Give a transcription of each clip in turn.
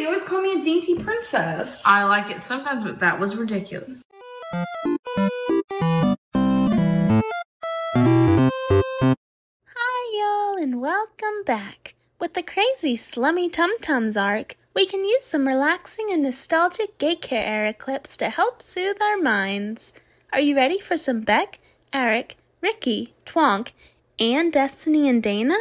it. You always call me a dainty princess. I like it sometimes, but that was ridiculous. Hi, y'all, and welcome back. With the crazy Slummy Tum Tums arc, we can use some relaxing and nostalgic gaycare era clips to help soothe our minds. Are you ready for some Beck, Eric, Ricky, Twonk, and Destiny and Dana?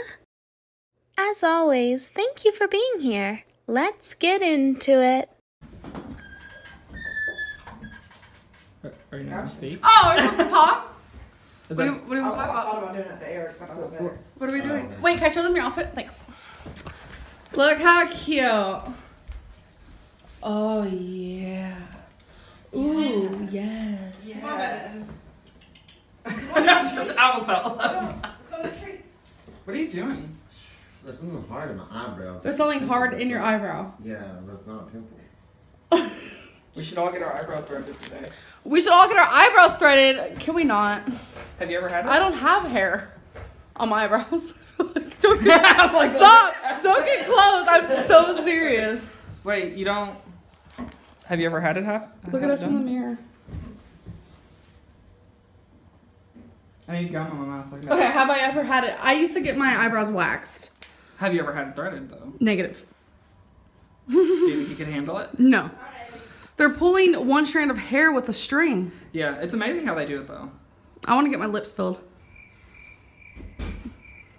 As always, thank you for being here. Let's get into it. Are you not speak? Oh, we're supposed to talk? Is What do, you, what do you want to talk about? thought about doing it to Eric, but I don't know. What are we doing? Wait, can I show them your outfit? Thanks. Look how cute. Oh, yeah. Ooh, yes. My bad. I almost fell. Let's go to the treats. What are you doing? There's something hard in my eyebrow. There's something hard in your eyebrow. Yeah, that's not a pimple. We should all get our eyebrows threaded today. We should all get our eyebrows threaded. Can we not? Have you ever had it? I don't have hair on my eyebrows. don't get, stop! Don't get close. I'm so serious. Wait, you don't. Have you ever had it hap- Look at us it in the mirror. I need gum on my mouth like that. Okay, have I ever had it? I used to get my eyebrows waxed. Have you ever had it threaded though? Negative. Do you think you could handle it? No. They're pulling one strand of hair with a string. Yeah, it's amazing how they do it though. I want to get my lips filled.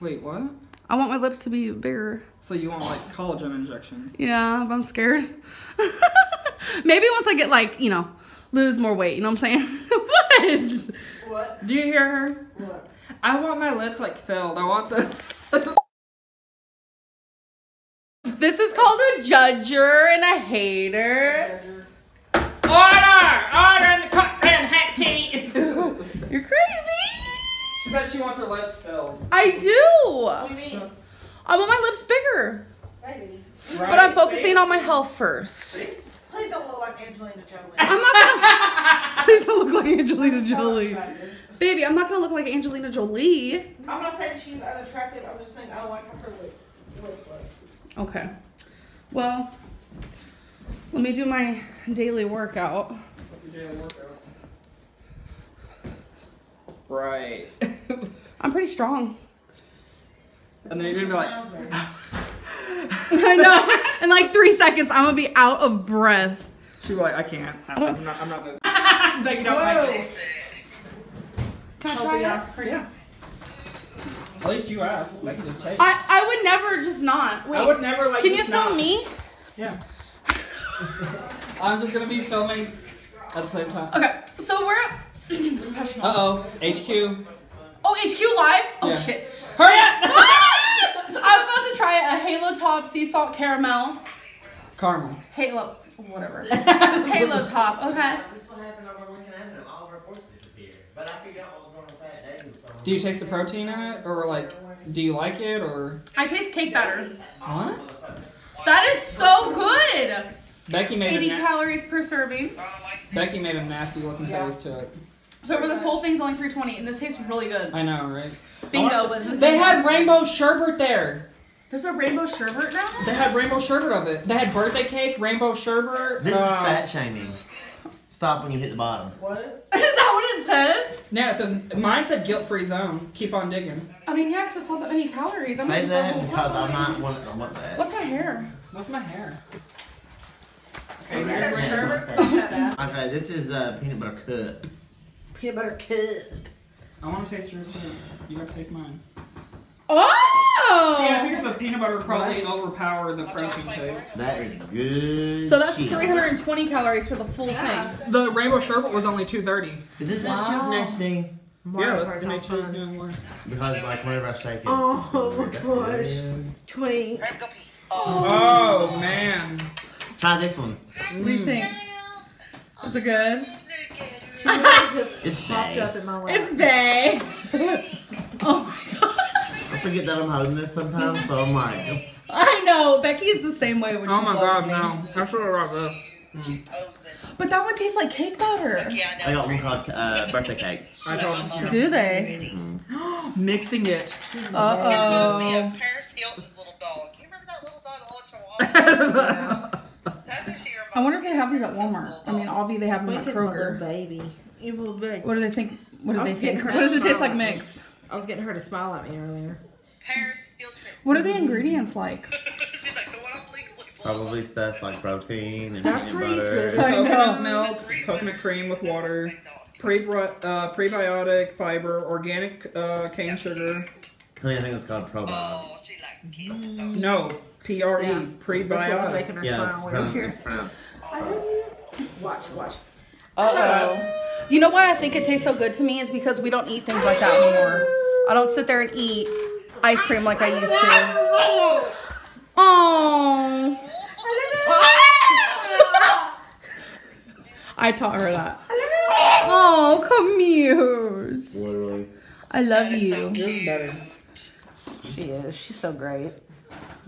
Wait, what? I want my lips to be bigger. So you want like collagen injections? Yeah, but I'm scared. Maybe once I get like, you know, lose more weight, you know what I'm saying? what? What? Do you hear her? What? I want my lips like filled. I want the. A judger and a hater. Order! Order in the cup and hat tea! You're crazy. she said she wants her lips filled. I do. What do you mean? I want my lips bigger. Baby. But I'm focusing on my health first. Please don't look like Angelina Jolie. I'm not gonna. Please don't look like Angelina Jolie. Baby, I'm not gonna look like Angelina Jolie. I'm not saying she's unattractive. I'm just saying I don't like how her lip looks like. Okay. Well, let me do my daily workout. Right. I'm pretty strong. and then you're gonna be like, I know. In like three seconds, I'm gonna be out of breath. she'll like, I can't. I'm, don't- I'm not. I'm not moving. but you don't like it. Can I try it? Yeah. At least you asked. Becky just take. I, I would never just not. Wait. I would never like. Can you just film not- me? Yeah. I'm just gonna be filming at the same time. Okay. So we're professional. Uh oh. HQ. Oh, HQ live. Oh Yeah. shit. Hurry up! I'm about to try a Halo Top Sea Salt Caramel. Caramel. Halo, whatever. Halo Top. Okay. This is what happened on our weekend Avenue. All of our voices disappeared. But I figured out what was going on with that day. So Do you taste the protein in it, or like, do you like it, or I taste cake batter. what? That is so good. Becky made 80 na- calories per serving. Becky made a nasty looking Yeah. face to it. So for this whole thing's only 320, and this tastes really good. I know, right? Bingo was this. They had rainbow sherbet there. There's a rainbow sherbet now. They had rainbow sherbet of it. They had birthday cake, rainbow sherbet. This uh, is fat shaming. Stop when you hit the bottom. What is? Is that what it says? No, it says mine said guilt-free zone. Keep on digging. I mean, yeah, 'cause it's not that many calories. I'm Say like, that oh, because I'm not one I want that. What's my hair? What's my hair? Is Okay, this rainbow her sherbet. sherbet? Okay, this is uh, peanut butter cup. Peanut butter cup. I want to taste yours too. You got to taste mine. Oh! See, I oh. figured the peanut butter would probably overpower the protein taste. That is good. So that's shit. 320 calories for the full Yeah. thing. The rainbow sherbet was only 230. Is this a shoot next day? Yeah, let's make sure you're doing more. Because like whenever I shake it. Oh, it's my gosh. That's good. Twenty. Oh man. Try this one. What do you think? Is it good? She really just It's popped bad. up in my lap. It's bae. my god. I forget that I'm holding this sometimes, so I'm like, I know. Becky is the same way when Oh my god, me. no. That's what I love. But that one tastes like cake batter. I got one called uh, birthday cake. I told him. Do they? Mixing it. Uh me oh. of Paris Hilton's little dog. You remember that little dog that looked a lot? I wonder if they have these at Walmart. I mean, obviously they have them at Look at my little Kroger. baby. You little big. What do they think? What do they was think? What does it taste like at mixed? I was getting her to smile at me earlier. Paris field trip. What are the ingredients like? She's like, the one I'm legally Probably stuff like protein and That's peanut pretty butter. smooth. I know. Coconut milk, coconut cream with water, prebri- uh, prebiotic fiber, organic uh, cane sugar. Honey, I think it's called probiotic. Oh, she likes kids. No, P R E, Yeah. That's what was prebiotic. making her Yeah, smile it's way pronounced. It's pronounced. Watch, watch. Uh oh. You know why I think it tastes so good to me is because we don't eat things like that anymore. I don't sit there and eat ice cream like I used to. Oh. I taught her that. Oh, Camuse. Literally. I love you. This. She is. She's so great.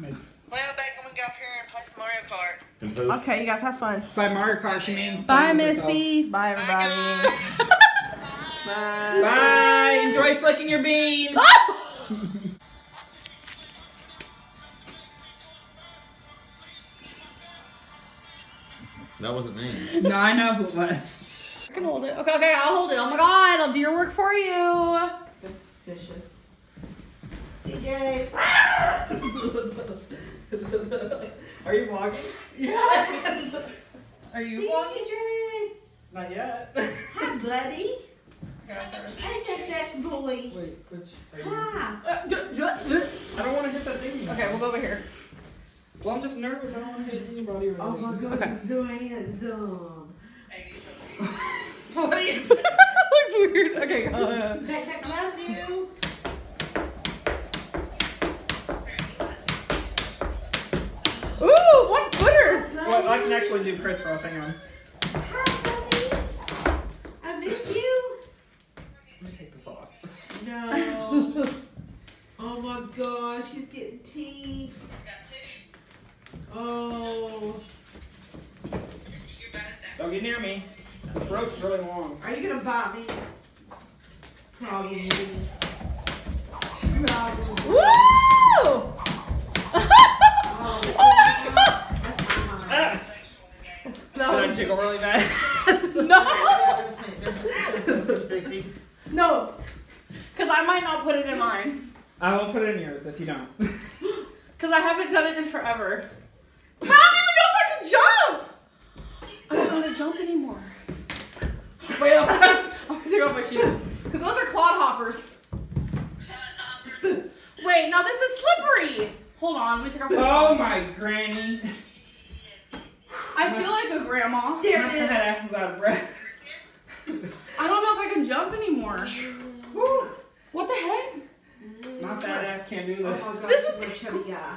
Well, Beckham, we go up here and play some Mario Kart. Okay, you guys have fun. By Mario Kart, she means. Bye, playing with herself. Misty. Bye, everybody. Bye. Bye. Enjoy flicking your beans. That wasn't me. no, I know who it was. I can hold it. Okay, okay, I'll hold it. Oh my god, I'll do your work for you. Suspicious. CJ. Are you vlogging? Yeah. Are you vlogging? CJ. Not yet. Hi, buddy. Okay, I'll start. Hey, that, that's boy. Wait, which are you? Hi. Uh, I don't want to hit that thing. Okay, we'll go over here. Well, I'm just nervous. I don't want to hit anybody or Oh my anything. god, Okay. Zoe Zoom. What are you doing? Looks weird. Okay, uh, That, that loves you. Ooh, one footer. Well, I can actually do crisscross. Hang on. Hi, buddy. I miss you. Let me take this off. No. oh my gosh, she's getting teeth. Oh. Don't get near me. The throat's really long. Are you gonna bite me? Probably. Probably. Woo! Oh, oh my god. that's my. Ah! Did I No. tickle really bad? No. No. Because I might not put it in mine. I will put it in yours if you don't. Because I haven't done it in forever. I don't even know if I can jump. I don't know how to jump anymore. Wait, I'm gonna, gonna take off my shoes. Because those are clod hoppers. Wait, now this is slippery. Hold on, let me take off my Oh my granny. I feel like a grandma. My fat ass is out of breath. I don't know if I can jump anymore. Woo. What the heck? My fat ass can't do Oh this. my gosh, This this is is a chubby guy.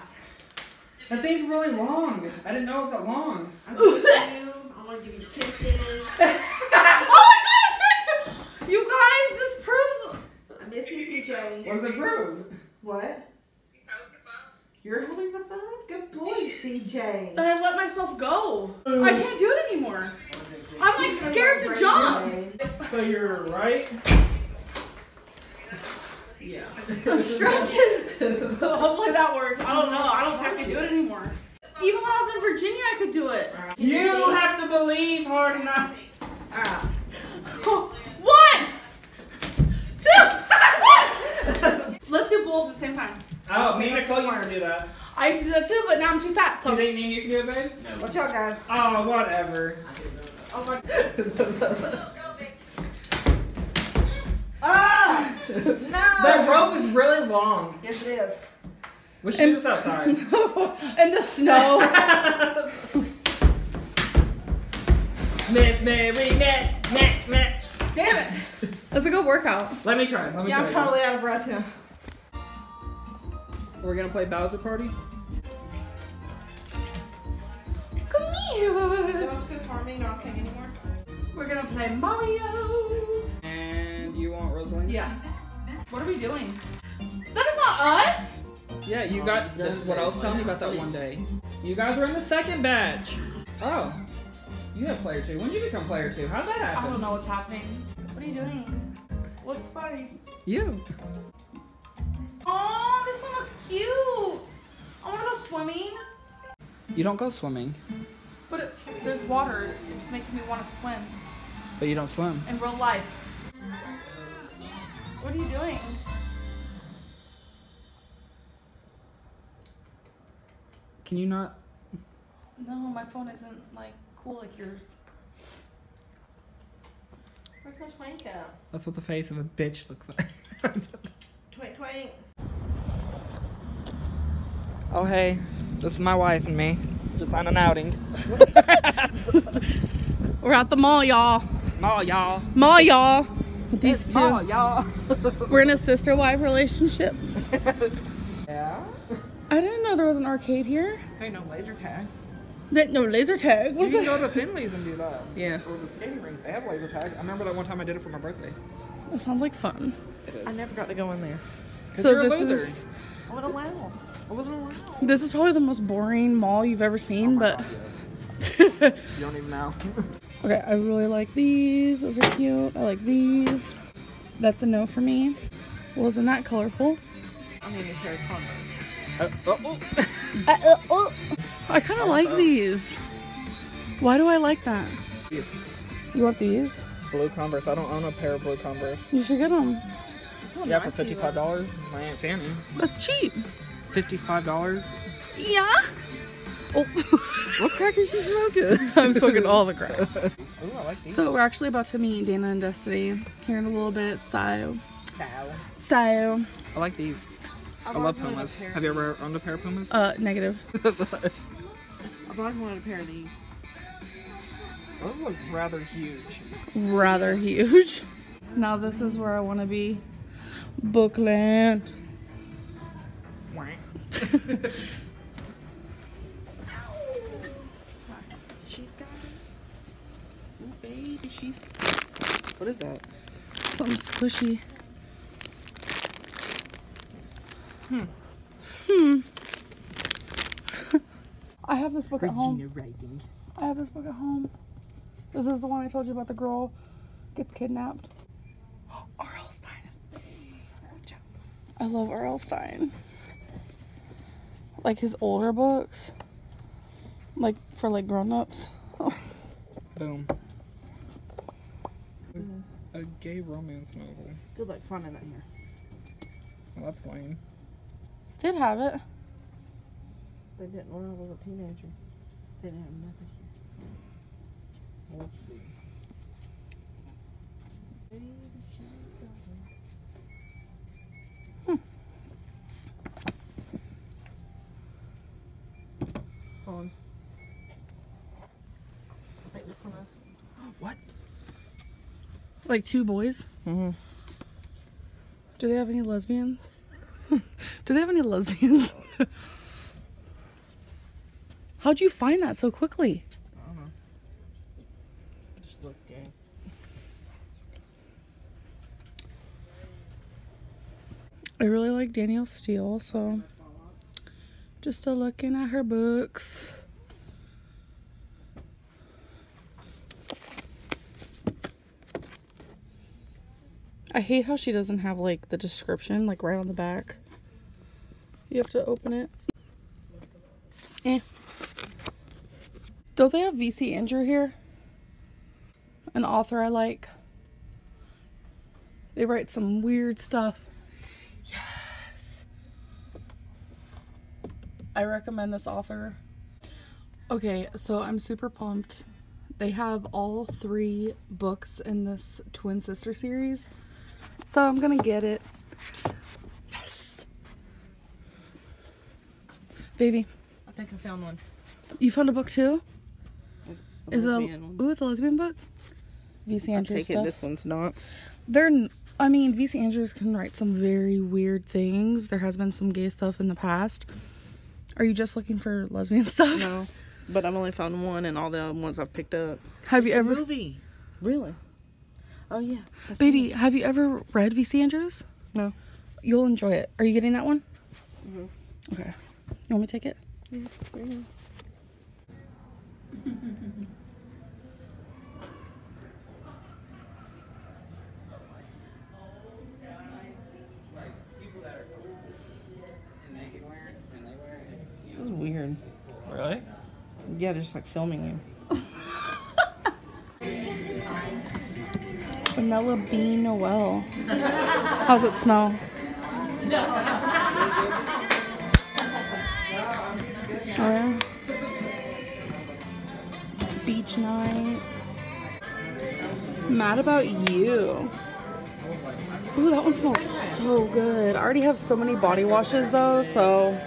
That thing's really long. I didn't know it was that long. I miss you. I want to give you kisses. oh my god! You guys, this proves. I miss you, CJ. What does it prove? What? You're holding the phone? Good boy, CJ. But I let myself go. I can't do it anymore. I'm like scared to jump. So you're right. Yeah. I'm stretching. Hopefully that works. I don't know. I don't think I can do it anymore. Even when I was in Virginia, I could do it. You have to believe hard enough. Ah. One, two, Let's do both at the same time. Oh, me and Nicole used to do that. I used to do that too, but now I'm too fat. Do you think me and you can do it, babe? Watch out, guys. Oh, whatever. Oh my. Ah! No! That rope is really long. Yes, it is. We should do this outside. in the snow. Miss Mary, Matt, Matt, Matt. Damn it! That's a good workout. Let me try. Let me Yeah, try. I'm totally out of breath now. We're gonna play Bowser Party. Come here. it's good for me not saying anymore. We're gonna play Mario. And you want Rosalina? Yeah. What are we doing? That is not us. Yeah, you got. This is what I was telling you about that one day. You guys are in the second batch. Oh, you have player two. When did you become player two? How'd that happen? I don't know what's happening. What are you doing? What's funny? You. Oh, this one looks cute. I want to go swimming, You don't go swimming. but it, there's water. It's making me want to swim But you don't swim. in real life. What are you doing? Can you not? No, my phone isn't like cool like yours. Where's my twank at? That's what the face of a bitch looks like. Twank, twank. oh hey, this is my wife and me. Just on an outing. We're at the mall, y'all. Mall y'all. Mall, y'all. These It's two. mall y'all. We're in a sister wife relationship. yeah. I didn't know there was an arcade here. Hey, no laser tag. That no laser tag. You What's can that? go to Finley's and do that. Yeah. Or the skating rink. They have laser tag. I remember that one time I did it for my birthday. That sounds like fun. It is. I never got to go in there. So you're this loser. is I wasn't allowed. I wasn't around. this is probably the most boring mall you've ever seen, oh but You don't even know. okay, I really like these. Those are cute. I like these. That's a no for me. Wasn't that colorful? I need a pair of Converse. Uh, oh, oh. I kind of like these. Why do I like that? These You want these? blue Converse. I don't own a pair of blue Converse. You should get them. yeah, for fifty-five dollars. My aunt Fanny. That's cheap. Fifty-five dollars. Yeah. Oh, what crack is she smoking? I'm smoking all the crack. Ooh, I like these. So we're actually about to meet Dana and Destiny here in a little bit. So. So, so, I like these. I I've love always wanted a Pumas. Have you ever these. owned a pair of Pumas? uh, negative. I've always wanted a pair of these. Those look rather huge. Rather huge. Now this is where I want to be. Bookland. She got it. Ooh, baby, she. What is that? Something squishy. Hmm. Hmm. I have this book at home. Rising. I have this book at home. This is the one I told you about the girl gets kidnapped. R.L. Stine is I love R.L. Stine. Like his older books. Like for like grown ups. Boom. A gay romance novel. Good luck finding that here. Well, that's lame. Did have it. They didn't when I was a teenager. They didn't have nothing here. Let's see. Baby, she got it. Hold on. I think this one is. What? Like two boys. Mm-hmm. Do they have any lesbians? Do they have any lesbians? How'd you find that so quickly? I don't know. Just look gay. I really like Danielle Steel, so just still looking at her books. I hate how she doesn't have like the description like right on the back. You have to open it. Eh. Don't they have VC Andrew here? An author I like. They write some weird stuff. Yes. I recommend this author. Okay, so I'm super pumped. They have all three books in this twin sister series. So I'm gonna get it. Yes. Baby, I think I found one. you found a book too? A Is it a, lesbian one. ooh, it's a lesbian book? VC I Andrews take it stuff. this one's not. They're, n- I mean, VC Andrews can write some very weird things. There has been some gay stuff in the past. Are you just looking for lesbian stuff? No, but I've only found one, and all the other ones I've picked up. Have you ever, Movie. Really? Oh yeah. That's baby? Have you ever read VC Andrews? No. You'll enjoy it. Are you getting that one? Mm -hmm. Okay. You want me to take it? it. Yeah. This is weird. Really? Yeah, just like filming you. Vanilla bean Noel. How's it smell? Yeah. Beach nights. Mad about you. Ooh, that one smells so good. I already have so many body washes though, so.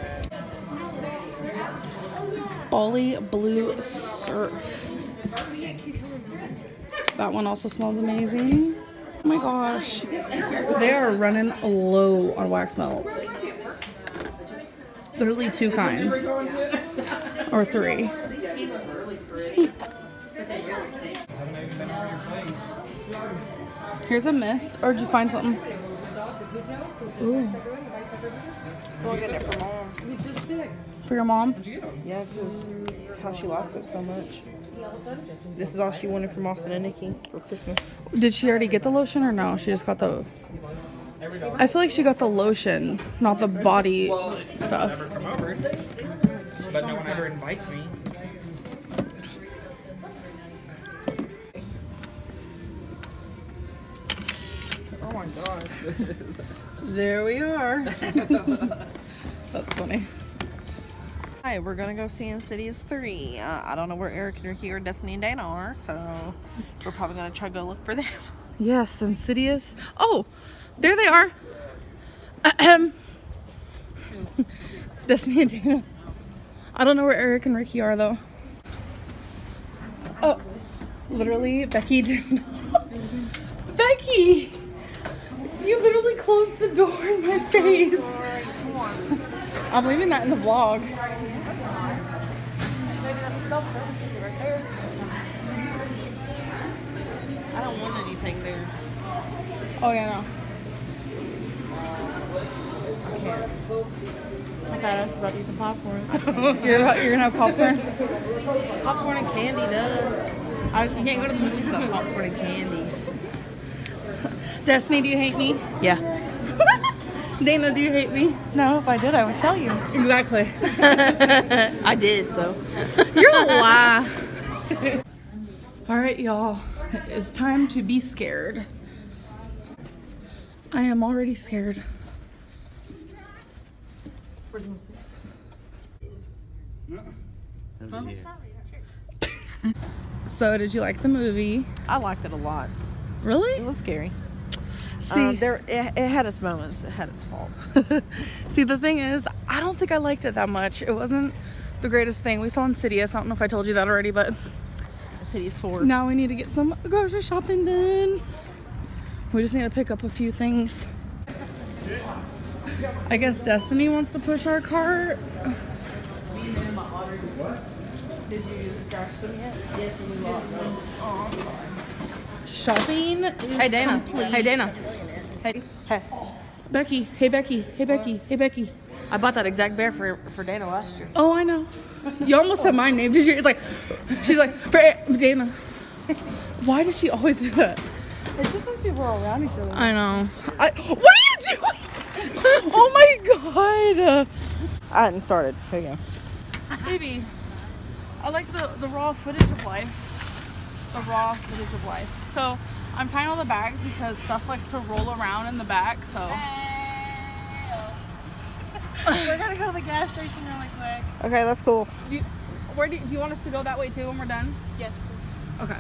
Bali Blue Surf. That one also smells amazing. Oh my gosh. They are running low on wax melts. Literally two kinds. Or three. Here's a mist. Or did you find something? Ooh. For your mom? Yeah, because how she likes it so much. This is all she wanted from Austin and Nikki for Christmas. Did she already get the lotion or no? She just got the. I feel like she got the lotion, not the body stuff. Never come over, but no one ever invites me. Oh my gosh. There we are. That's funny. Hi, we're gonna go see Insidious 3. Uh, I don't know where Eric and Ricky or Destiny and Dana are, so we're probably gonna try to go look for them. Yes, insidious. Oh, there they are. Ahem. Destiny and Dana. I don't know where Eric and Ricky are though. Oh, literally, Becky did not. Becky, you literally closed the door in my face. I'm leaving that in the vlog. I don't want anything there. Oh yeah, I thought I was about to eat some popcorn. no. You're about, you're gonna have popcorn. popcorn and candy, duh. I just, you can't go to the movies without popcorn and candy. Destiny, do you hate me? Yeah. Dana, do you hate me? No, if I did, I would tell you. Exactly. I did, so. You're a lie. All right, y'all. It's time to be scared. I am already scared. So, did you like the movie? I liked it a lot. Really? It was scary. See, Uh, there, it, it had its moments. It had its faults. see, the thing is, I don't think I liked it that much. It wasn't the greatest thing. We saw Insidious. I don't know if I told you that already, but Insidious 4. Now we need to get some grocery shopping done. We just need to pick up a few things. I guess Destiny wants to push our cart. Did you scratch them yet? Shopping is Hey, Dana. complete. Hey, Dana. Hey. Hey. Becky. Hey Becky. Hey Becky. Hey Becky. I bought that exact bear for, for Dana last year. Oh, I know. You almost said my name. Did you? It's like she's like for Dana. Why does she always do that? It's just when people are around each other. I know. I, what are you doing? oh my god. I hadn't started. Here you go. Baby, I like the, the raw footage of life. The raw footage of life. So I'm tying all the bags because stuff likes to roll around in the back. So We're gonna go to the gas station really quick. Okay, that's cool. do you, where do, do you want us to go that way too when we're done? Yes, Okay.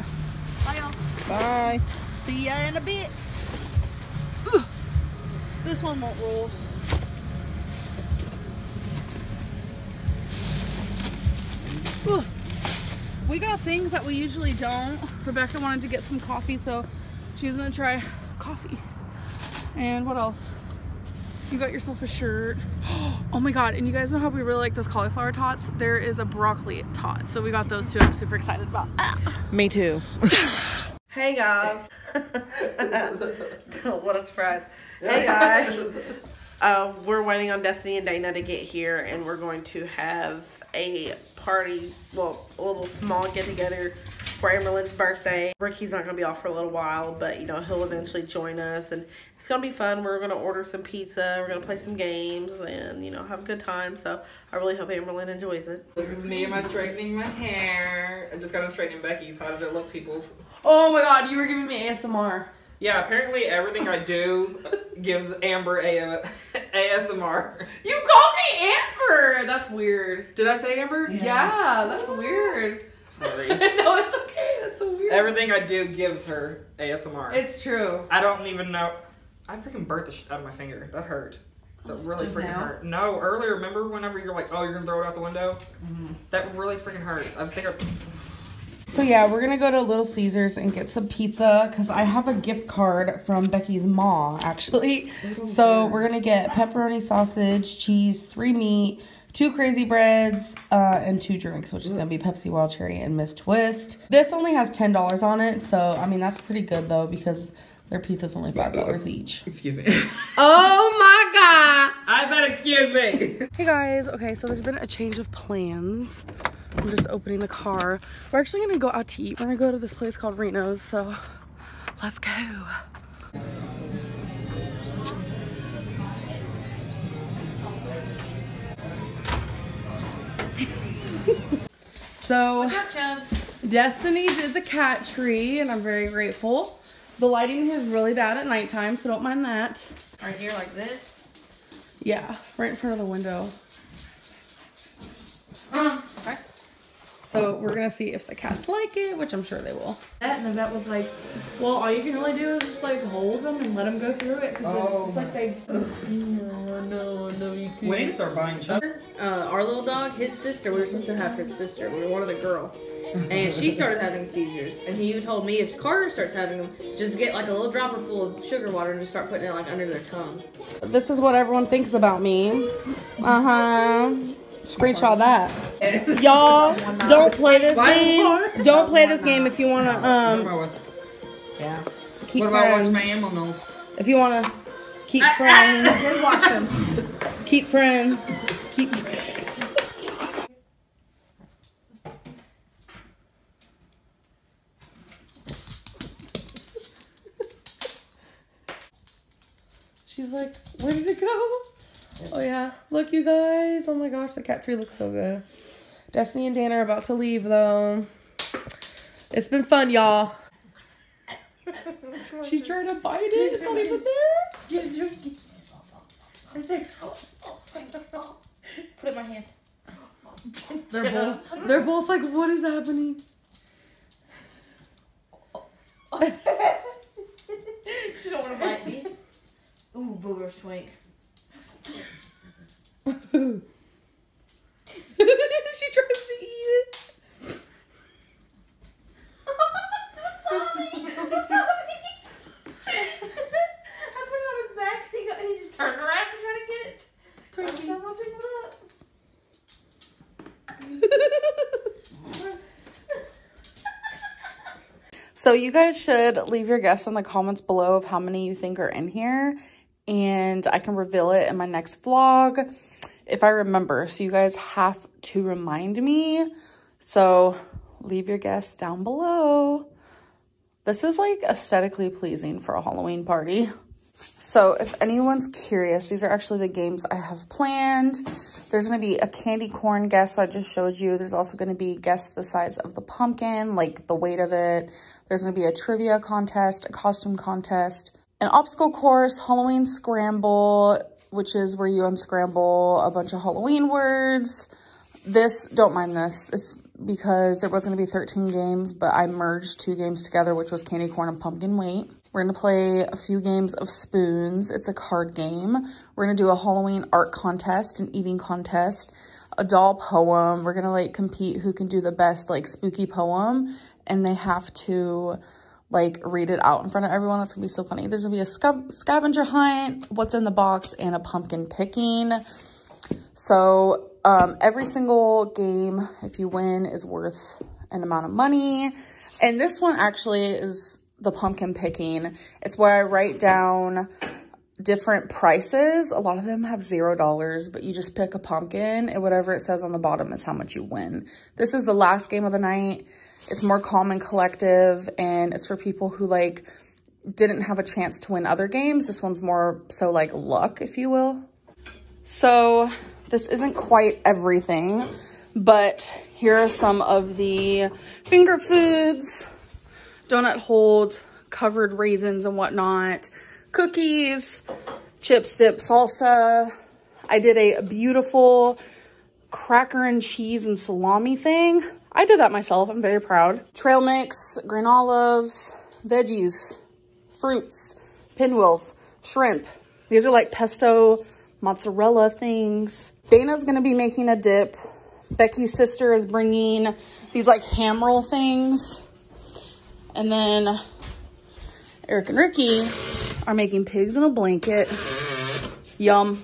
Bye y'all. Bye. See ya in a bit. This one won't roll. We got things that we usually don't. Rebecca wanted to get some coffee, so she's gonna try coffee. And what else? You got yourself a shirt. Oh my god, and you guys know how we really like those cauliflower tots? There is a broccoli tot, so we got those too. I'm super excited about. Ah. Me too. hey guys. what a surprise. Hey guys. Uh, we're waiting on Destiny and Dana to get here, and we're going to have a party, well, a little small get together for Emerald's birthday. Ricky's not gonna be off for a little while, but you know, he'll eventually join us and it's gonna be fun. We're gonna order some pizza, we're gonna play some games and you know, have a good time. So I really hope Emerald enjoys it. This is me and my straightening my hair. I just got to straightening Becky's. How did it look, peoples? Oh my god, you were giving me ASMR. Yeah, apparently everything I do gives Amber AM- ASMR. You called me Amber! That's weird. Did I say Amber? Yeah, that's weird. Sorry. no, it's okay. That's so weird. Everything I do gives her ASMR. It's true. I don't even know. I freaking burnt the shit out of my finger. That hurt. That really Just freaking now? hurt. No, earlier. Remember whenever you're like, oh, you're gonna throw it out the window? Mm-hmm. That really freaking hurt. I think I. So yeah, we're gonna go to Little Caesars and get some pizza because I have a gift card from Becky's mom actually. So we're gonna get pepperoni sausage, cheese, three meat, two crazy breads, uh, and two drinks, which is gonna be Pepsi Wild Cherry and Mist Twst. This only has ten dollars on it, so I mean that's pretty good though because their pizza's only five dollars each. Excuse me. Oh my god! I said excuse me. Hey guys, okay, so there's been a change of plans. I'm just opening the car. We're actually gonna go out to eat. We're gonna go to this place called Reno's, so let's go. So, Destiny did the cat tree, and I'm very grateful. The lighting is really bad at nighttime, so don't mind that. Right here, like this. Yeah, right in front of the window. Okay. So we're gonna see if the cats like it, which I'm sure they will. That and then that was like, well, all you can really do is just like hold them and let them go through it. 'cause Oh it's like they. No, no, no, you can't. We need to start buying stuff. Uh, our little dog, his sister, we were supposed to have his sister. We wanted a girl. And she started having seizures. And he told me if Carter starts having them, just get like a little dropper full of sugar water and just start putting it like under their tongue. This is what everyone thinks about me. Uh huh. Screenshot that. Y'all, don't play this game. Don't play this game if you wanna um yeah keep what about watching friends. my animals? If you wanna keep friends, keep friends, keep friends. She's like, where did it go? Oh yeah, look you guys. Oh my gosh, the cat tree looks so good. Destiny and Dan are about to leave though. It's been fun, y'all. She's trying to bite it. It's not even there. Put it in my hand. They're both they're both like, what is happening? She don't want to bite me. Ooh, booger twink. she tries to eat it. I put it on his back and he, got, he just turned around to try to get it. Twinkie. Someone pick it up. So you guys should leave your guess in the comments below of how many you think are in here. And I can reveal it in my next vlog if I remember. So you guys have to remind me. So leave your guess down below. This is like aesthetically pleasing for a Halloween party. So if anyone's curious, these are actually the games I have planned. There's going to be a candy corn guess, what I just showed you. There's also going to be guess the size of the pumpkin, like the weight of it. There's going to be a trivia contest, a costume contest, an obstacle course, Halloween scramble, which is where you unscramble a bunch of Halloween words. This, don't mind this. It's because there was going to be 13 games, but I merged two games together, which was candy corn and pumpkin weight. We're going to play a few games of spoons. It's a card game. We're going to do a Halloween art contest, an eating contest, a doll poem. We're going to like compete who can do the best like spooky poem. And they have to like read it out in front of everyone. That's to be so funny. There's to be a sca scavenger hunt, what's in the box, and a pumpkin picking. So um, every single game, if you win, is worth an amount of money. And this one actually is the pumpkin picking. It's where I write down different prices. A lot of them have zero dollars, but you just pick a pumpkin and whatever it says on the bottom is how much you win. This is the last game of the night. It's more calm and collective and it's for people who like didn't have a chance to win other games. This one's more so like luck, if you will. So this isn't quite everything, but here are some of the finger foods, donut holds, covered raisins and whatnot, cookies, chips dip salsa. I did a beautiful cracker and cheese and salami thing. I did that myself. I'm very proud. Trail mix, green olives, veggies, fruits, pinwheels, shrimp. These are like pesto mozzarella things. Dana's gonna be making a dip. Becky's sister is bringing these like ham roll things. And then Eric and Ricky are making pigs in a blanket. Yum.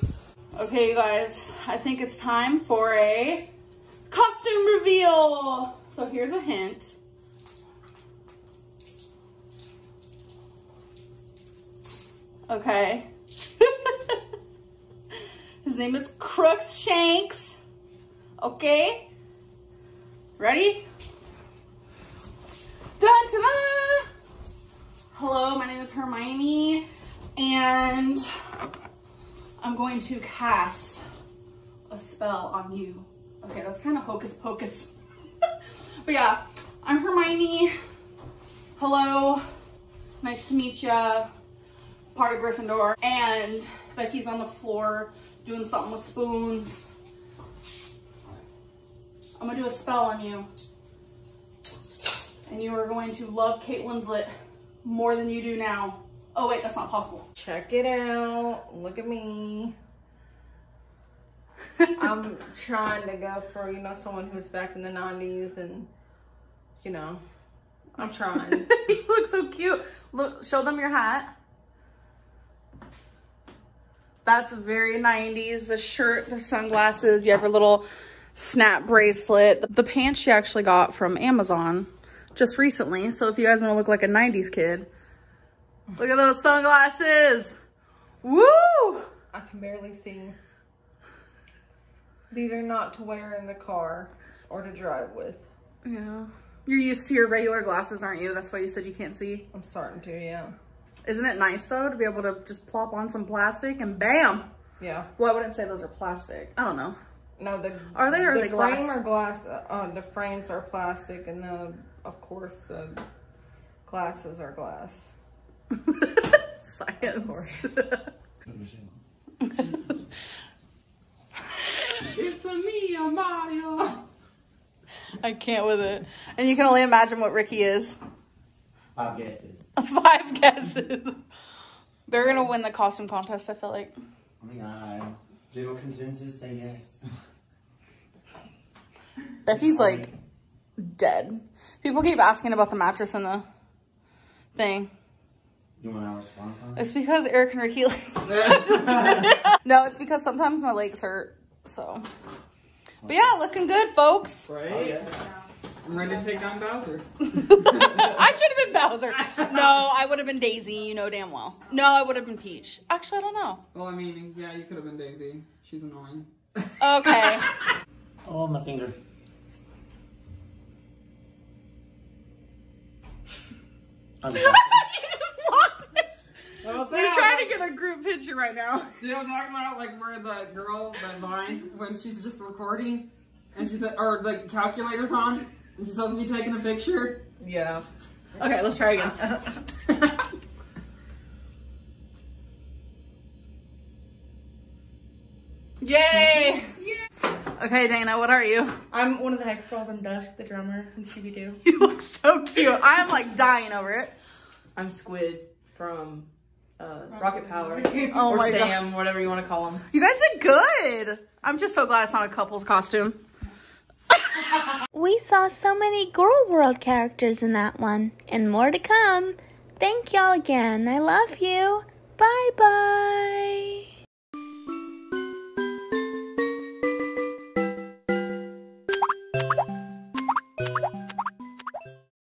Okay, you guys, I think it's time for a costume reveal. So here's a hint. Okay. His name is Crookshanks. Okay. Ready? Dun ta da! Hello, my name is Hermione, and I'm going to cast a spell on you. Okay, that's kind of hocus pocus. but yeah, I'm Hermione. Hello, nice to meet ya. Part of Gryffindor. And Becky's on the floor doing something with spoons. I'm gonna do a spell on you. And you are going to love Kate Winslet more than you do now. Oh wait, that's not possible. Check it out. Look at me. I'm trying to go for, you know, someone who's back in the 90s and, you know, I'm trying. you look so cute. Look, show them your hat. That's very 90s. The shirt, the sunglasses, you have a little snap bracelet. The pants she actually got from Amazon just recently. So if you guys want to look like a 90s kid, look at those sunglasses. Woo! I can barely see. These are not to wear in the car or to drive with. Yeah. You're used to your regular glasses, aren't you? That's why you said you can't see. I'm starting to, yeah. Isn't it nice though to be able to just plop on some plastic and bam? Yeah. Well, I wouldn't say those are plastic. I don't know. No, the Are they are the they frame glass? are glass. Uh, uh, the frames are plastic, and then of course the glasses are glass. Science. It's the me, Mario. I can't with it. And you can only imagine what Ricky is. Five guesses. Five guesses. They're gonna win the costume contest, I feel like. Oh my god. General consensus, say yes. Becky's like dead. People keep asking about the mattress and the thing. You want to respond to It's because Eric and Ricky. no, it's because sometimes my legs hurt. So, but yeah, looking good, folks. Oh yeah. I'm ready to take on Bowser. I should have been Bowser. No, I would have been Daisy. You know damn well. No, I would have been Peach. Actually, I don't know. Well, I mean, yeah, you could have been Daisy. She's annoying. Okay. Oh, my finger. I'm sorry. We're trying to get a group picture right now. See what I'm talking about? Like where the girl, that Vine, when she's just recording, and she's or the calculator's on, and she's supposed to be taking a picture. Yeah. Okay, let's try again. Yay! Okay, Dana, what are you? I'm one of the Hex Girls. I'm Dusk, the drummer from Scooby Doo. You look so cute. I'm like dying over it. I'm Squid from uh, Rocket Power. Oh or my god. Sam, whatever you want to call him. You guys did good. I'm just so glad it's not a couple's costume. We saw so many Gorl World characters in that one, and more to come. Thank y'all again. I love you. Bye bye.